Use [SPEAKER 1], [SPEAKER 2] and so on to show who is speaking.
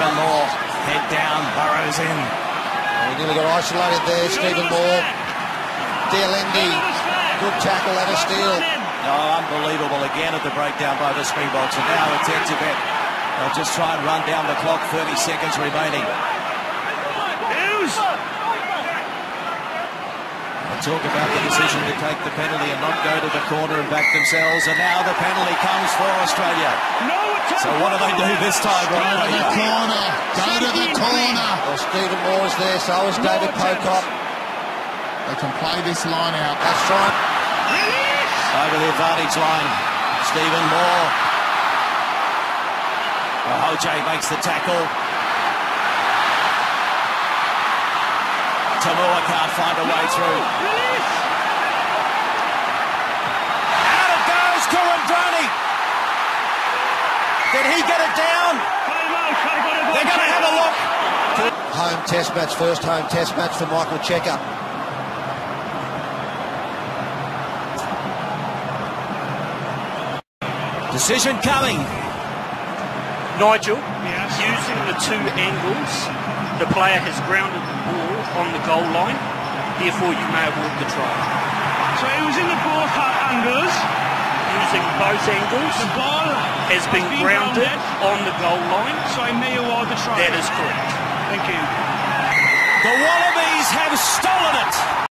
[SPEAKER 1] Stephen Moore, head down, burrows in.
[SPEAKER 2] He nearly got isolated there, Stephen Moore. De Allende, good tackle and a steal.
[SPEAKER 1] Oh, unbelievable again at the breakdown by the Springboks. And now it's Etzebeth. They'll just try and run down the clock, 30 seconds remaining. Talk about the decision to take the penalty and not go to the corner and back themselves. And now the penalty comes for Australia. So what do they do this time,
[SPEAKER 3] Go to the corner. Go to the corner.
[SPEAKER 2] Well, Stephen Moore's there, so is David Pocock.
[SPEAKER 3] They can play this line out.
[SPEAKER 2] That's right.
[SPEAKER 1] Over the advantage line. Stephen Moore. Well, Hoj makes the tackle. Tamua can't find a way through. Out it goes, Kuridrani. Did he get it down? They're going to have a look.
[SPEAKER 2] Home test match, first home test match for Michael Cheika.
[SPEAKER 1] Decision coming.
[SPEAKER 4] Nigel, using the two angles, the player has grounded the ball on the goal line, therefore you may award the try.
[SPEAKER 5] So it was in the both angles.
[SPEAKER 4] Using both angles
[SPEAKER 5] The ball
[SPEAKER 4] has been
[SPEAKER 5] been
[SPEAKER 4] grounded
[SPEAKER 5] grounded.
[SPEAKER 4] on the goal line.
[SPEAKER 5] so I may award the try.
[SPEAKER 4] That is correct.
[SPEAKER 5] Thank you.
[SPEAKER 1] The Wallabies have stolen it.